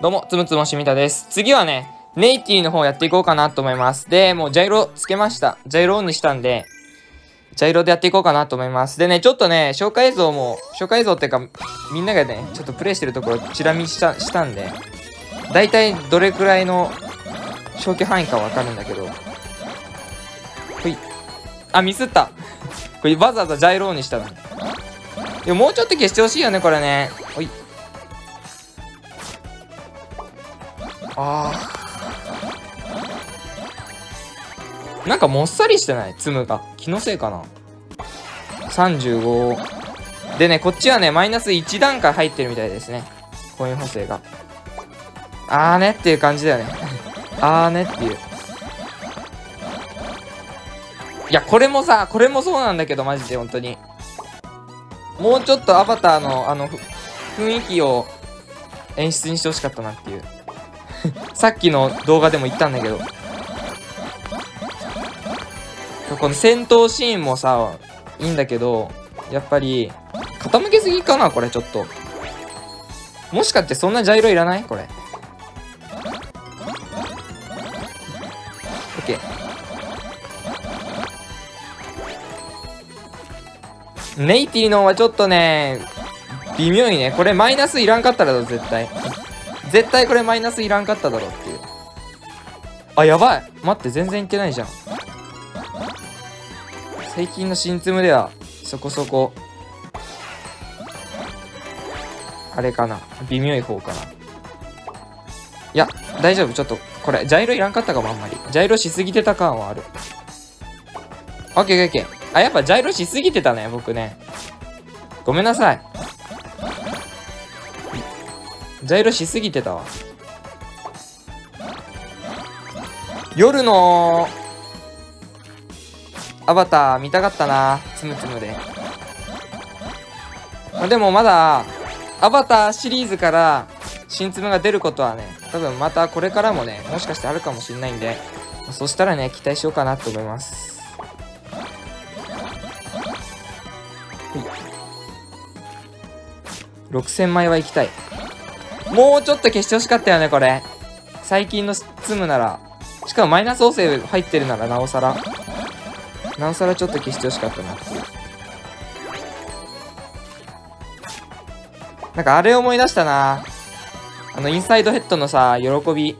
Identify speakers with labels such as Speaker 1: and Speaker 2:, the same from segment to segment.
Speaker 1: どうも、つむつむしみたです。次はね、ネイティの方やっていこうかなと思います。で、もうジャイロつけました。ジャイロオンにしたんで、ジャイロでやっていこうかなと思います。でね、ちょっとね、紹介映像も、紹介映像っていうか、みんながね、ちょっとプレイしてるところ、チラ見したしたんで、だいたいどれくらいの消去範囲かわかるんだけど。ほい。あ、ミスった。これわざわざジャイロオンにしたの。いや、もうちょっと消してほしいよね、これね。ああ。なんかもっさりしてない？ツムが。気のせいかな。35。でね、こっちはね、マイナス1段階入ってるみたいですね。コイン補正が。あーねっていう感じだよね。あーねっていう。いや、これもさ、これもそうなんだけど、マジで、本当に。もうちょっとアバターの、あの、雰囲気を演出にしてほしかったなっていう。さっきの動画でも言ったんだけど。この戦闘シーンもさ、いいんだけど、やっぱり、傾けすぎかなこれちょっと。もしかしてそんなジャイロいらない？これ。オッケー。ネイティのはちょっとね、微妙にね。これマイナスいらんかったらだ絶対。絶対これマイナスいらんかっただろっていう。あ、やばい待って、全然いってないじゃん。最近の新ツムでは、そこそこ、あれかな。微妙い方かな。いや、大丈夫。ちょっと、これ、ジャイロいらんかったかも、あんまり。ジャイロしすぎてた感はある。オッケーオッケー。あ、やっぱジャイロしすぎてたね、僕ね。ごめんなさい。ジャイロしすぎてたわ。夜のアバター見たかったな。つむつむで。まあでもまだ、アバターシリーズから新ツムが出ることはね、多分またこれからもね、もしかしてあるかもしれないんで、そしたらね、期待しようかなと思います。6000枚は行きたい。もうちょっと消してほしかったよね、これ。最近の積むなら。しかもマイナス補正入ってるならなおさら。なおさらちょっと消してほしかったな。なんかあれ思い出したなあの、インサイドヘッドのさ、喜び。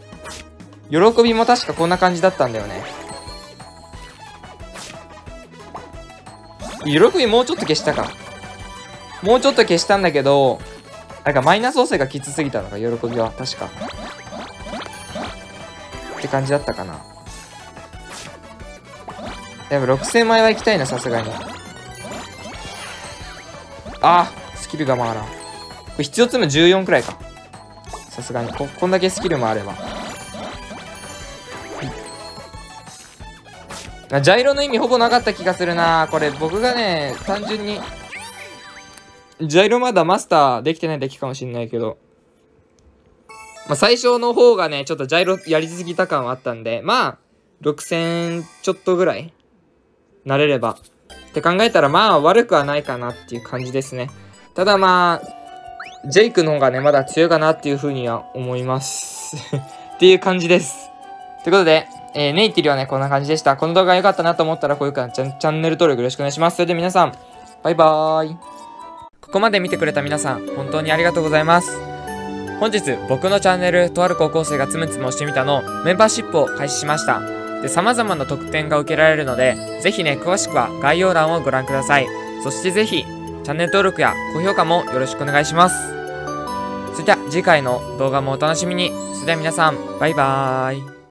Speaker 1: 喜びも確かこんな感じだったんだよね。喜びもうちょっと消したか。もうちょっと消したんだけど、なんかマイナス補正がきつすぎたのか、喜びは。確か。って感じだったかな。でも6000枚は行きたいな、さすがに。あスキルが回らん。これ必要つむ14くらいか。さすがにこ。こんだけスキルもあれば。ジャイロの意味ほぼなかった気がするなこれ僕がね、単純にジャイロまだマスターできてないだけかもしんないけど。まあ、最初の方がね、ちょっとジャイロやりすぎた感はあったんで、まあ、6000ちょっとぐらい、なれれば。って考えたら、まあ、悪くはないかなっていう感じですね。ただまあ、ジェイクの方がね、まだ強いかなっていうふうには思います。っていう感じです。ということで、えー、ネイティリはね、こんな感じでした。この動画が良かったなと思ったら、こういう感じチャンネル登録よろしくお願いします。それで皆さん、バイバーイ。ここまで見てくれた皆さん、本当にありがとうございます。本日、僕のチャンネル、とある高校生がつむつむをしてみたのメンバーシップを開始しました。で、様々な特典が受けられるので、ぜひね、詳しくは概要欄をご覧ください。そしてぜひ、チャンネル登録や高評価もよろしくお願いします。それでは次回の動画もお楽しみに。それでは皆さん、バイバーイ。